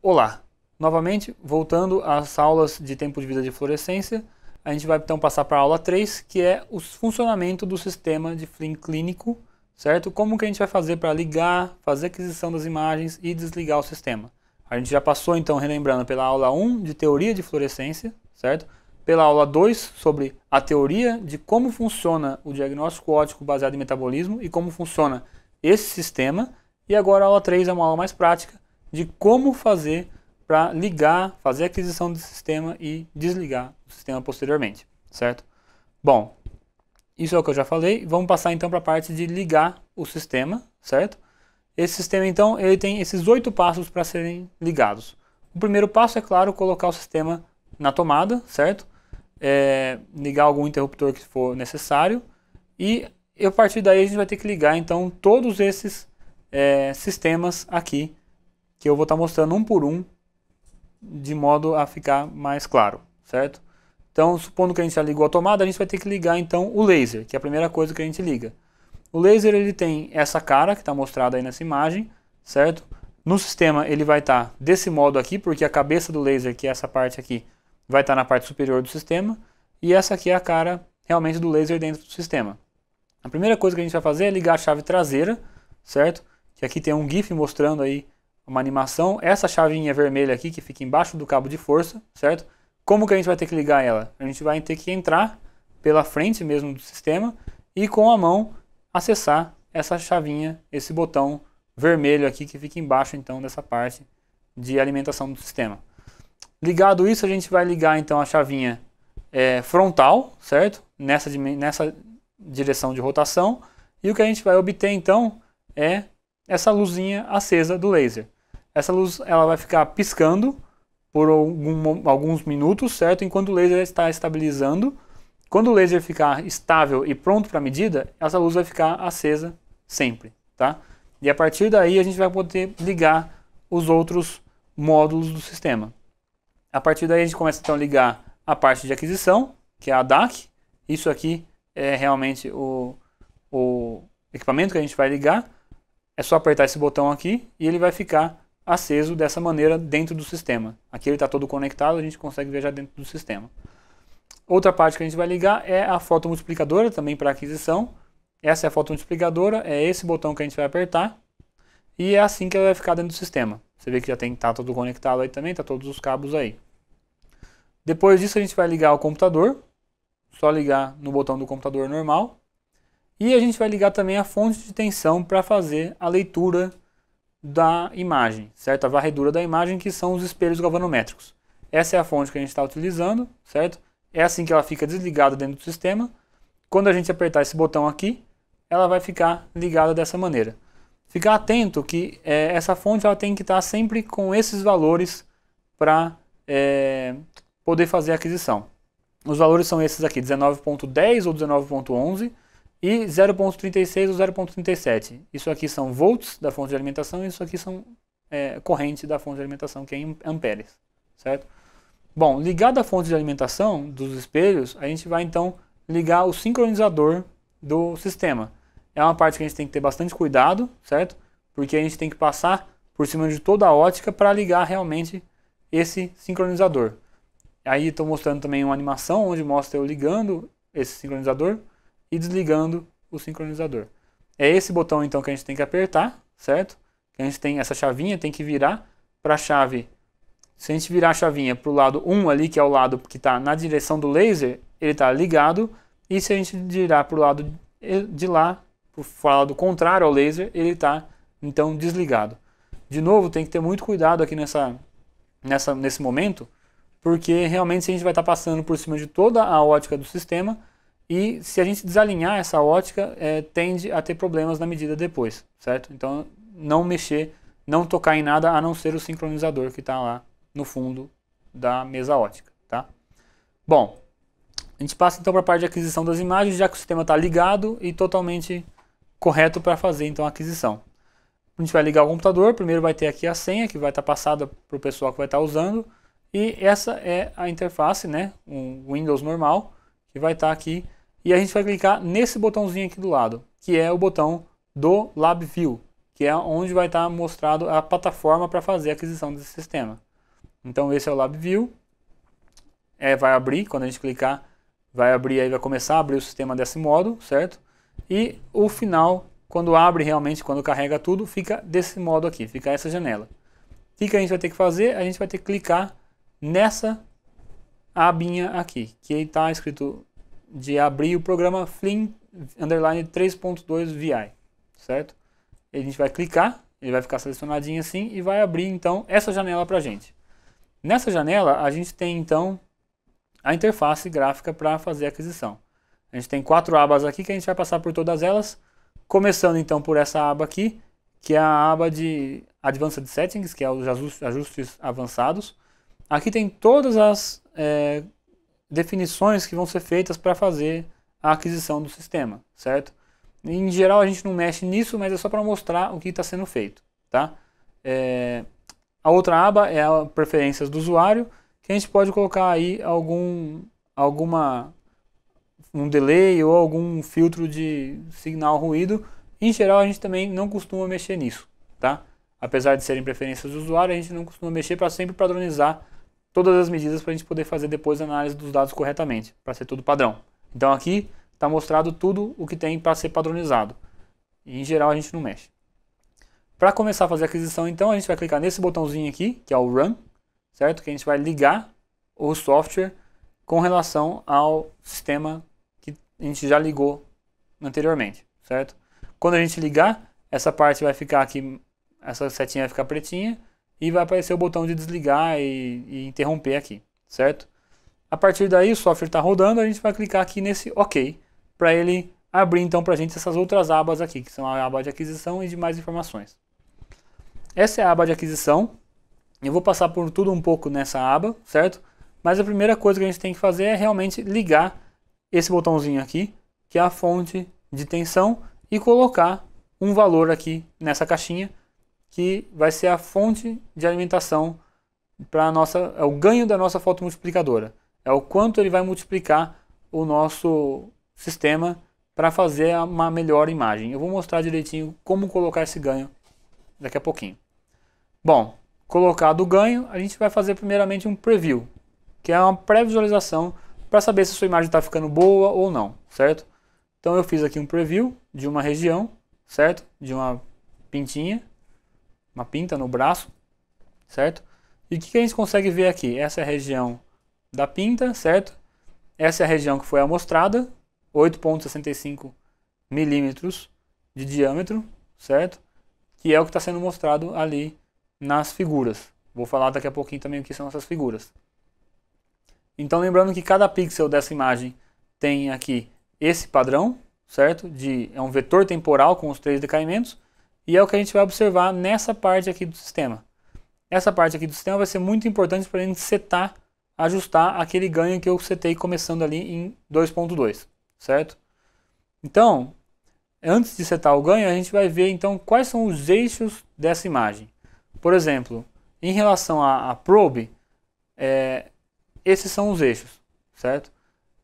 Olá! Novamente, voltando às aulas de tempo de vida de fluorescência, a gente vai então passar para a aula 3, que é o funcionamento do sistema de FLIM clínico, certo? Como que a gente vai fazer para ligar, fazer aquisição das imagens e desligar o sistema. A gente já passou então, relembrando, pela aula 1 de teoria de fluorescência, certo? Pela aula 2 sobre a teoria de como funciona o diagnóstico óptico baseado em metabolismo e como funciona esse sistema. E agora a aula 3 é uma aula mais prática, de como fazer para ligar, fazer aquisição do sistema e desligar o sistema posteriormente, certo? Bom, isso é o que eu já falei. Vamos passar então para a parte de ligar o sistema, certo? Esse sistema então ele tem esses oito passos para serem ligados. O primeiro passo é claro colocar o sistema na tomada, certo? É, ligar algum interruptor que for necessário e a partir daí a gente vai ter que ligar então todos esses é, sistemas aqui que eu vou estar tá mostrando um por um, de modo a ficar mais claro, certo? Então, supondo que a gente já ligou a tomada, a gente vai ter que ligar então o laser, que é a primeira coisa que a gente liga. O laser ele tem essa cara que está mostrada aí nessa imagem, certo? No sistema ele vai estar tá desse modo aqui, porque a cabeça do laser, que é essa parte aqui, vai estar tá na parte superior do sistema, e essa aqui é a cara realmente do laser dentro do sistema. A primeira coisa que a gente vai fazer é ligar a chave traseira, certo? Que aqui tem um GIF mostrando aí uma animação. Essa chavinha vermelha aqui, que fica embaixo do cabo de força, certo? Como que a gente vai ter que ligar ela? A gente vai ter que entrar pela frente mesmo do sistema e com a mão acessar essa chavinha, esse botão vermelho aqui que fica embaixo então dessa parte de alimentação do sistema. Ligado isso, a gente vai ligar então a chavinha é, frontal, certo? Nessa, nessa direção de rotação. E o que a gente vai obter então é essa luzinha acesa do laser. Essa luz ela vai ficar piscando por algum, alguns minutos, certo? Enquanto o laser está estabilizando. Quando o laser ficar estável e pronto para medida, essa luz vai ficar acesa sempre, tá? E a partir daí a gente vai poder ligar os outros módulos do sistema. A partir daí a gente começa então a ligar a parte de aquisição, que é a DAC. Isso aqui é realmente o, o equipamento que a gente vai ligar. É só apertar esse botão aqui e ele vai ficar aceso dessa maneira dentro do sistema. Aqui ele está todo conectado, a gente consegue ver já dentro do sistema. Outra parte que a gente vai ligar é a fotomultiplicadora, também para aquisição. Essa é a fotomultiplicadora, é esse botão que a gente vai apertar. E é assim que ela vai ficar dentro do sistema. Você vê que já tem tá tudo conectado aí também, tá todos os cabos aí. Depois disso a gente vai ligar o computador, só ligar no botão do computador normal. E a gente vai ligar também a fonte de tensão para fazer a leitura da imagem, certo? A varredura da imagem, que são os espelhos galvanométricos. Essa é a fonte que a gente está utilizando, certo? É assim que ela fica desligada dentro do sistema. Quando a gente apertar esse botão aqui, ela vai ficar ligada dessa maneira. Ficar atento que é, essa fonte ela tem que estar sempre com esses valores para é, poder fazer a aquisição. Os valores são esses aqui, 19.10 ou 19.11 e 0.36 ou 0.37. Isso aqui são volts da fonte de alimentação e isso aqui são é, corrente da fonte de alimentação, que é em amperes, certo? Bom, ligado à fonte de alimentação dos espelhos, a gente vai então ligar o sincronizador do sistema. É uma parte que a gente tem que ter bastante cuidado, certo? Porque a gente tem que passar por cima de toda a ótica para ligar realmente esse sincronizador. Aí estou mostrando também uma animação onde mostra eu ligando esse sincronizador e desligando o sincronizador. É esse botão então que a gente tem que apertar, certo? Que a gente tem essa chavinha, tem que virar para a chave. Se a gente virar a chavinha para o lado 1 ali, que é o lado que está na direção do laser, ele está ligado. E se a gente virar para o lado de lá, para o lado contrário ao laser, ele está então desligado. De novo, tem que ter muito cuidado aqui nessa, nessa, nesse momento, porque realmente a gente vai estar tá passando por cima de toda a ótica do sistema e se a gente desalinhar essa ótica, é, tende a ter problemas na medida depois, certo? Então, não mexer, não tocar em nada a não ser o sincronizador que está lá no fundo da mesa ótica, tá? Bom, a gente passa então para a parte de aquisição das imagens, já que o sistema está ligado e totalmente correto para fazer então a aquisição. A gente vai ligar o computador, primeiro vai ter aqui a senha que vai estar tá passada para o pessoal que vai estar tá usando e essa é a interface, né, um Windows normal, que vai estar tá aqui e a gente vai clicar nesse botãozinho aqui do lado, que é o botão do LabVIEW, que é onde vai estar mostrado a plataforma para fazer a aquisição desse sistema. Então esse é o LabVIEW, é, vai abrir, quando a gente clicar, vai abrir aí, vai começar a abrir o sistema desse modo, certo? E o final, quando abre realmente, quando carrega tudo, fica desse modo aqui, fica essa janela. O que, que a gente vai ter que fazer? A gente vai ter que clicar nessa abinha aqui, que está escrito de abrir o programa Flim underline 3.2 VI, certo? A gente vai clicar, ele vai ficar selecionadinho assim e vai abrir então essa janela para a gente. Nessa janela a gente tem então a interface gráfica para fazer a aquisição. A gente tem quatro abas aqui que a gente vai passar por todas elas, começando então por essa aba aqui, que é a aba de Advanced Settings, que é os ajustes avançados. Aqui tem todas as é, definições que vão ser feitas para fazer a aquisição do sistema, certo? Em geral a gente não mexe nisso, mas é só para mostrar o que está sendo feito, tá? É, a outra aba é a preferências do usuário, que a gente pode colocar aí algum, alguma um delay ou algum filtro de sinal ruído. Em geral a gente também não costuma mexer nisso, tá? Apesar de serem preferências do usuário, a gente não costuma mexer para sempre padronizar todas as medidas para a gente poder fazer depois a análise dos dados corretamente, para ser tudo padrão. Então aqui está mostrado tudo o que tem para ser padronizado. E, em geral a gente não mexe. Para começar a fazer a aquisição, então, a gente vai clicar nesse botãozinho aqui, que é o Run, certo? Que a gente vai ligar o software com relação ao sistema que a gente já ligou anteriormente, certo? Quando a gente ligar, essa parte vai ficar aqui, essa setinha vai ficar pretinha e vai aparecer o botão de desligar e, e interromper aqui, certo? A partir daí o software está rodando, a gente vai clicar aqui nesse OK para ele abrir então para a gente essas outras abas aqui, que são a aba de aquisição e de mais informações. Essa é a aba de aquisição. Eu vou passar por tudo um pouco nessa aba, certo? Mas a primeira coisa que a gente tem que fazer é realmente ligar esse botãozinho aqui, que é a fonte de tensão, e colocar um valor aqui nessa caixinha, que vai ser a fonte de alimentação para nossa, é o ganho da nossa fotomultiplicadora. É o quanto ele vai multiplicar o nosso sistema para fazer uma melhor imagem. Eu vou mostrar direitinho como colocar esse ganho daqui a pouquinho. Bom, colocado o ganho, a gente vai fazer primeiramente um preview, que é uma pré-visualização para saber se a sua imagem está ficando boa ou não, certo? Então eu fiz aqui um preview de uma região, certo? De uma pintinha, uma pinta no braço, certo? E o que, que a gente consegue ver aqui? Essa é a região da pinta, certo? Essa é a região que foi amostrada, 8,65 milímetros de diâmetro, certo? Que é o que está sendo mostrado ali nas figuras. Vou falar daqui a pouquinho também o que são essas figuras. Então lembrando que cada pixel dessa imagem tem aqui esse padrão, certo? De, é um vetor temporal com os três decaimentos e é o que a gente vai observar nessa parte aqui do sistema. Essa parte aqui do sistema vai ser muito importante para a gente setar, ajustar aquele ganho que eu setei começando ali em 2.2, certo? Então, antes de setar o ganho, a gente vai ver então quais são os eixos dessa imagem. Por exemplo, em relação à, probe, é, esses são os eixos, certo? O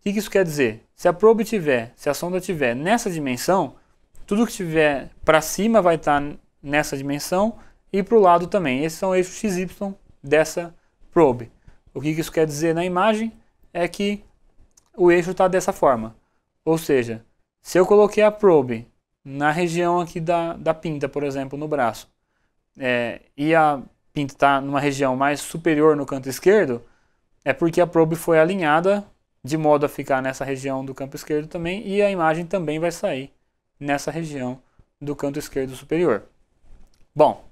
que, que isso quer dizer? Se a probe tiver, se a sonda tiver nessa dimensão, tudo que tiver para cima vai estar tá nessa dimensão e para o lado também. Esses são eixos XY dessa probe. O que, que isso quer dizer na imagem é que o eixo está dessa forma. Ou seja, se eu coloquei a probe na região aqui da, da pinta, por exemplo, no braço, é, e a pinta está numa região mais superior no canto esquerdo, é porque a probe foi alinhada de modo a ficar nessa região do campo esquerdo também e a imagem também vai sair nessa região do canto esquerdo superior. Bom,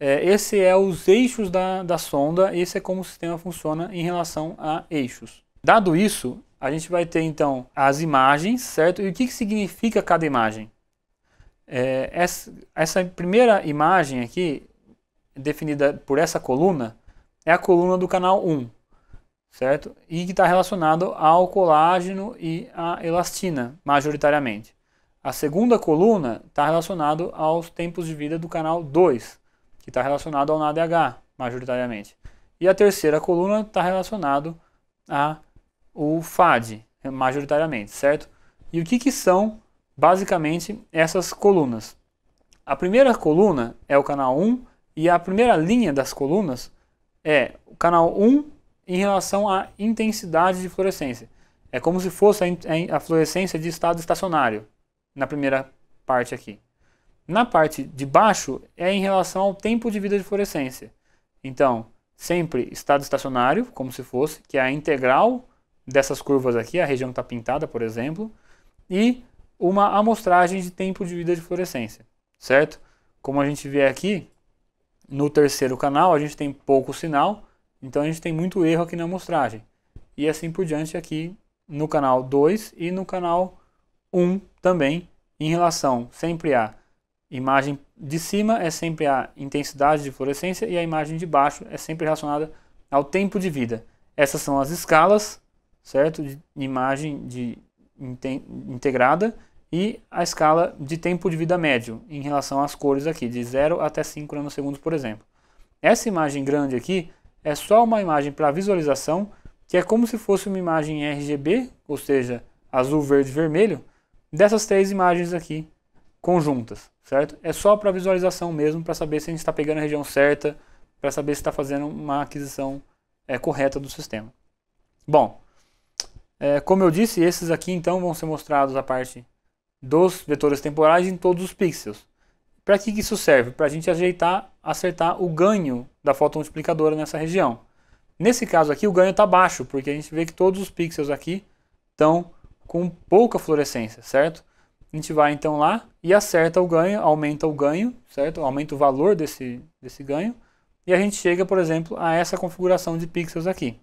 é, esse é os eixos da, da sonda, esse é como o sistema funciona em relação a eixos. Dado isso, a gente vai ter então as imagens, certo? E o que, que significa cada imagem? É, essa, essa primeira imagem aqui, definida por essa coluna, é a coluna do canal 1, certo? E que está relacionado ao colágeno e à elastina, majoritariamente. A segunda coluna está relacionado aos tempos de vida do canal 2, que está relacionado ao NADH, majoritariamente. E a terceira coluna está relacionado ao FAD, majoritariamente, certo? E o que, que são basicamente essas colunas. a primeira coluna é o canal 1 e a primeira linha das colunas é o canal 1 em relação à intensidade de fluorescência. É como se fosse a, a fluorescência de estado estacionário, na primeira parte aqui. Na parte de baixo é em relação ao tempo de vida de fluorescência. Então, sempre estado estacionário, como se fosse, que é a integral dessas curvas aqui, a região que está pintada, por exemplo, e uma amostragem de tempo de vida de fluorescência, certo? Como a gente vê aqui, no terceiro canal a gente tem pouco sinal, então a gente tem muito erro aqui na amostragem. E assim por diante aqui no canal 2 e no canal 1 também, em relação sempre a imagem de cima é sempre a intensidade de fluorescência e a imagem de baixo é sempre relacionada ao tempo de vida. Essas são as escalas, certo? De imagem de integrada e a escala de tempo de vida médio em relação às cores aqui, de 0 até 5 nanosegundos, por exemplo. Essa imagem grande aqui é só uma imagem para visualização, que é como se fosse uma imagem RGB, ou seja, azul, verde, vermelho, dessas três imagens aqui conjuntas, certo? É só para visualização mesmo, para saber se a gente está pegando a região certa, para saber se está fazendo uma aquisição é, correta do sistema. Bom, é, como eu disse, esses aqui então vão ser mostrados a parte dos vetores temporais em todos os pixels. Para que, isso serve? Para a gente ajeitar, acertar o ganho da fotomultiplicadora nessa região. Nesse caso aqui o ganho está baixo, porque a gente vê que todos os pixels aqui estão com pouca fluorescência, certo? A gente vai então lá e acerta o ganho, aumenta o ganho, certo? Aumenta o valor desse, desse ganho. E a gente chega, por exemplo, a essa configuração de pixels aqui.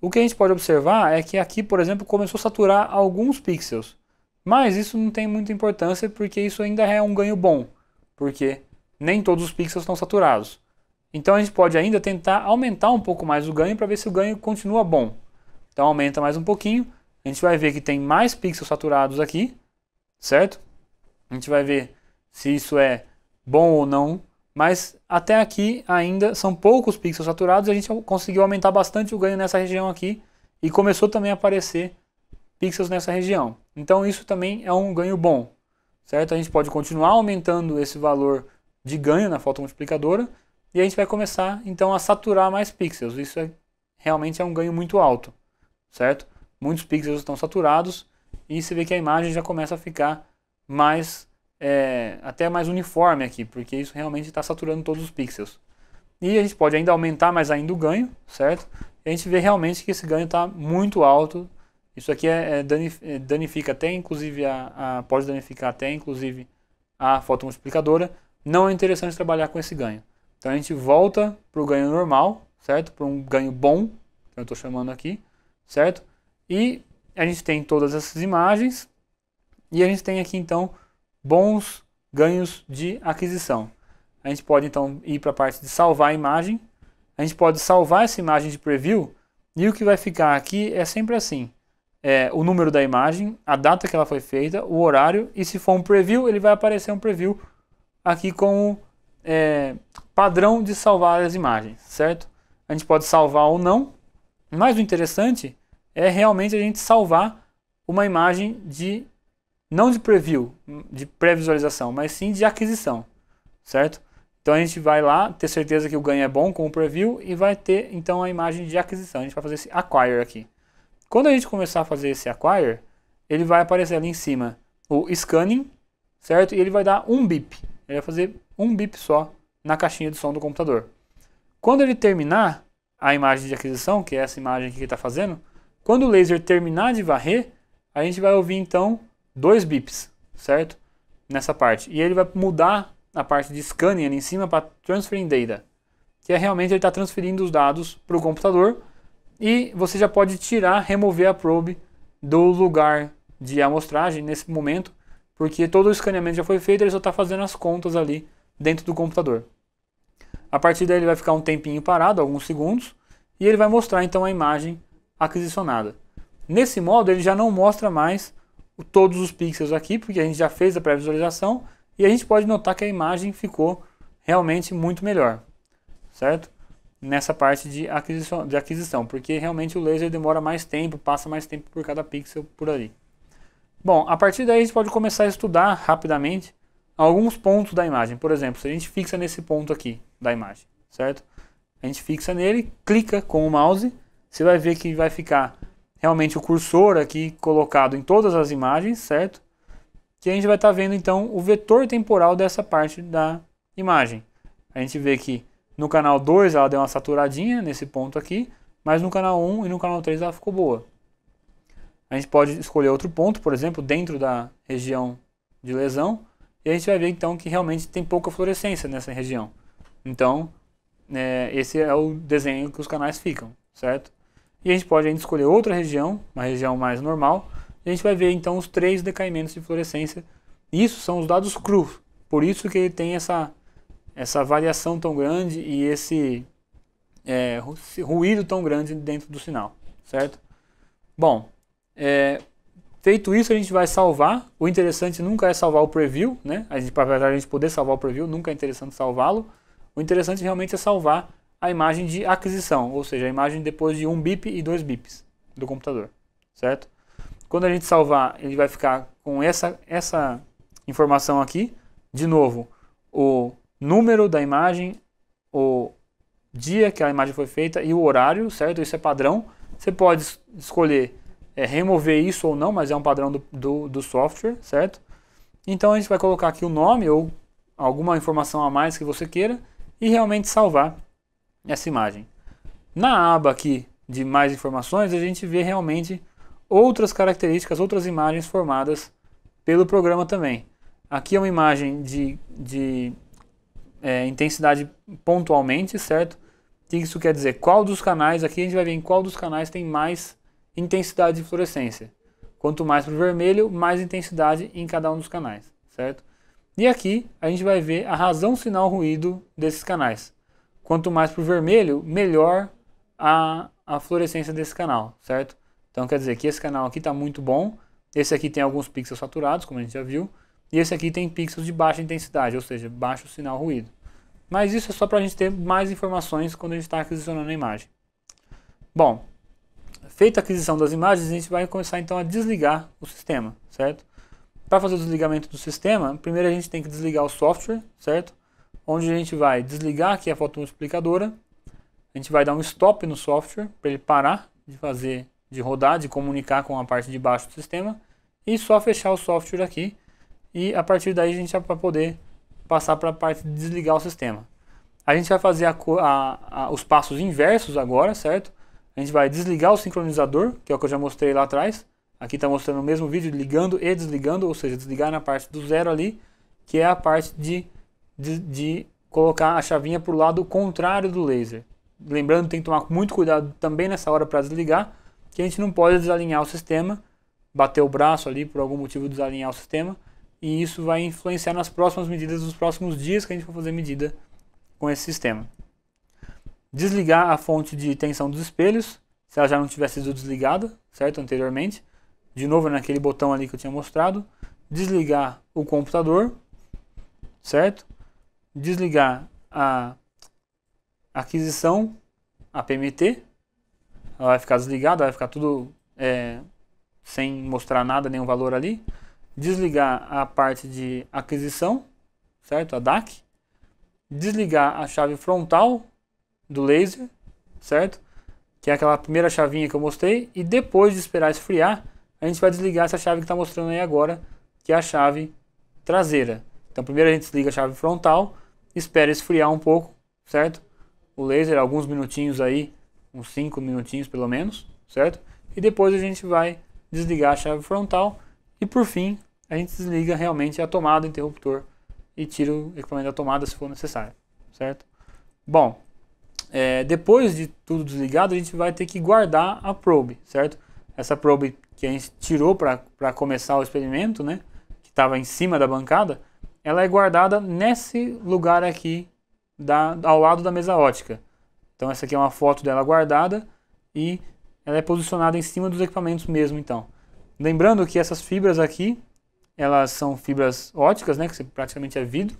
O que a gente pode observar é que aqui, por exemplo, começou a saturar alguns pixels. Mas isso não tem muita importância porque isso ainda é um ganho bom, porque nem todos os pixels estão saturados. Então a gente pode ainda tentar aumentar um pouco mais o ganho para ver se o ganho continua bom. Então aumenta mais um pouquinho, a gente vai ver que tem mais pixels saturados aqui, certo? A gente vai ver se isso é bom ou não, mas até aqui ainda são poucos pixels saturados, a gente conseguiu aumentar bastante o ganho nessa região aqui e começou também a aparecer pixels nessa região. Então isso também é um ganho bom, certo? A gente pode continuar aumentando esse valor de ganho na fotomultiplicadora e a gente vai começar então a saturar mais pixels. Isso é, realmente é um ganho muito alto, certo? Muitos pixels estão saturados e você vê que a imagem já começa a ficar mais é, até mais uniforme aqui, porque isso realmente está saturando todos os pixels. E a gente pode ainda aumentar mais ainda o ganho, certo? E a gente vê realmente que esse ganho está muito alto. Isso aqui é, é, é, danifica até inclusive a, a, pode danificar até inclusive a fotomultiplicadora. Não é interessante trabalhar com esse ganho. Então a gente volta para o ganho normal, certo? Para um ganho bom, que eu estou chamando aqui, certo? E a gente tem todas essas imagens e a gente tem aqui então bons ganhos de aquisição. A gente pode então ir para a parte de salvar a imagem. A gente pode salvar essa imagem de preview e o que vai ficar aqui é sempre assim. É, o número da imagem, a data que ela foi feita, o horário e se for um preview, ele vai aparecer um preview aqui com é, padrão de salvar as imagens, certo? A gente pode salvar ou não, mas o interessante é realmente a gente salvar uma imagem de não de preview, de pré-visualização, mas sim de aquisição, certo? Então a gente vai lá ter certeza que o ganho é bom com o preview e vai ter então a imagem de aquisição. A gente vai fazer esse acquire aqui. Quando a gente começar a fazer esse acquire, ele vai aparecer ali em cima o scanning, certo? E ele vai dar um bip. Ele vai fazer um bip só na caixinha de som do computador. Quando ele terminar a imagem de aquisição, que é essa imagem que ele está fazendo, quando o laser terminar de varrer, a gente vai ouvir então dois bips, certo? Nessa parte. E ele vai mudar a parte de scanning ali em cima para transferring data, que é realmente ele está transferindo os dados para o computador e você já pode tirar, remover a probe do lugar de amostragem nesse momento, porque todo o escaneamento já foi feito, ele só está fazendo as contas ali dentro do computador. A partir daí ele vai ficar um tempinho parado, alguns segundos, e ele vai mostrar então a imagem aquisicionada. Nesse modo ele já não mostra mais todos os pixels aqui, porque a gente já fez a pré-visualização e a gente pode notar que a imagem ficou realmente muito melhor, certo? Nessa parte de aquisição, de aquisição, porque realmente o laser demora mais tempo, passa mais tempo por cada pixel por ali. Bom, a partir daí a gente pode começar a estudar rapidamente alguns pontos da imagem. Por exemplo, se a gente fixa nesse ponto aqui da imagem, certo? A gente fixa nele, clica com o mouse, você vai ver que vai ficar realmente o cursor aqui colocado em todas as imagens, certo? Que a gente vai estar tá vendo então o vetor temporal dessa parte da imagem. A gente vê que no canal 2 ela deu uma saturadinha nesse ponto aqui, mas no canal 1 e no canal 3 ela ficou boa. A gente pode escolher outro ponto, por exemplo, dentro da região de lesão, e a gente vai ver então que realmente tem pouca fluorescência nessa região. Então, é, esse é o desenho que os canais ficam, certo? E a gente pode ainda escolher outra região, uma região mais normal, e a gente vai ver então os três decaimentos de fluorescência. Isso são os dados crus, por isso que ele tem essa, essa variação tão grande e esse é, ruído tão grande dentro do sinal, certo? Bom, é, Feito isso, a gente vai salvar. O interessante nunca é salvar o preview, né? A gente, para a gente poder salvar o preview, nunca é interessante salvá-lo. O interessante realmente é salvar a imagem de aquisição, ou seja, a imagem depois de um bip e dois bips do computador, certo? Quando a gente salvar, ele vai ficar com essa, essa informação aqui. De novo, o número da imagem, o dia que a imagem foi feita e o horário, certo? Isso é padrão. Você pode escolher é, remover isso ou não, mas é um padrão do, do, do software, certo? Então a gente vai colocar aqui o nome ou alguma informação a mais que você queira e realmente salvar essa imagem. Na aba aqui de mais informações, a gente vê realmente outras características, outras imagens formadas pelo programa também. Aqui é uma imagem de, de é, intensidade pontualmente, certo? O que isso quer dizer? Qual dos canais, aqui a gente vai ver em qual dos canais tem mais intensidade de fluorescência. Quanto mais para o vermelho, mais intensidade em cada um dos canais, certo? E aqui a gente vai ver a razão sinal ruído desses canais. Quanto mais para o vermelho, melhor a, a fluorescência desse canal, certo? Então quer dizer que esse canal aqui está muito bom, esse aqui tem alguns pixels saturados, como a gente já viu, e esse aqui tem pixels de baixa intensidade, ou seja, baixo sinal ruído. Mas isso é só para a gente ter mais informações quando a gente está aquisicionando a imagem. Bom, Feita a aquisição das imagens, a gente vai começar então a desligar o sistema, certo? Para fazer o desligamento do sistema, primeiro a gente tem que desligar o software, certo? Onde a gente vai desligar aqui a fotomultiplicadora, a gente vai dar um stop no software para ele parar de fazer, de rodar, de comunicar com a parte de baixo do sistema e só fechar o software aqui e a partir daí a gente vai poder passar para a parte de desligar o sistema. A gente vai fazer a, a, a, os passos inversos agora, certo? A gente vai desligar o sincronizador, que é o que eu já mostrei lá atrás. Aqui está mostrando o mesmo vídeo, ligando e desligando, ou seja, desligar na parte do zero ali, que é a parte de, de, de colocar a chavinha para o lado contrário do laser. Lembrando, tem que tomar muito cuidado também nessa hora para desligar, que a gente não pode desalinhar o sistema, bater o braço ali por algum motivo desalinhar o sistema, e isso vai influenciar nas próximas medidas, nos próximos dias que a gente for fazer medida com esse sistema desligar a fonte de tensão dos espelhos, se ela já não tivesse sido desligada, certo, anteriormente. De novo naquele botão ali que eu tinha mostrado. Desligar o computador, certo? Desligar a aquisição, a PMT. Ela vai ficar desligada, vai ficar tudo é, sem mostrar nada, nenhum valor ali. Desligar a parte de aquisição, certo? A DAC. Desligar a chave frontal do laser, certo? Que é aquela primeira chavinha que eu mostrei. E depois de esperar esfriar, a gente vai desligar essa chave que está mostrando aí agora, que é a chave traseira. Então primeiro a gente desliga a chave frontal, espera esfriar um pouco, certo? O laser, alguns minutinhos aí, uns 5 minutinhos pelo menos, certo? E depois a gente vai desligar a chave frontal e por fim a gente desliga realmente a tomada do interruptor e tira o equipamento da tomada se for necessário, certo? Bom, é, depois de tudo desligado, a gente vai ter que guardar a probe, certo? Essa probe que a gente tirou para começar o experimento, né? Que estava em cima da bancada, ela é guardada nesse lugar aqui, da, ao lado da mesa ótica. Então essa aqui é uma foto dela guardada e ela é posicionada em cima dos equipamentos mesmo, então. Lembrando que essas fibras aqui, elas são fibras óticas, né? Que praticamente é vidro.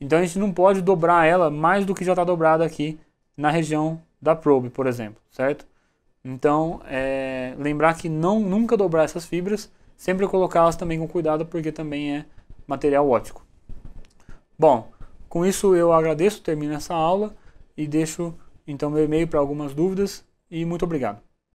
Então a gente não pode dobrar ela mais do que já está dobrada aqui na região da probe, por exemplo, certo? Então, é, lembrar que não nunca dobrar essas fibras, sempre colocá-las também com cuidado, porque também é material ótico. Bom, com isso eu agradeço, termino essa aula e deixo então meu e-mail para algumas dúvidas e muito obrigado.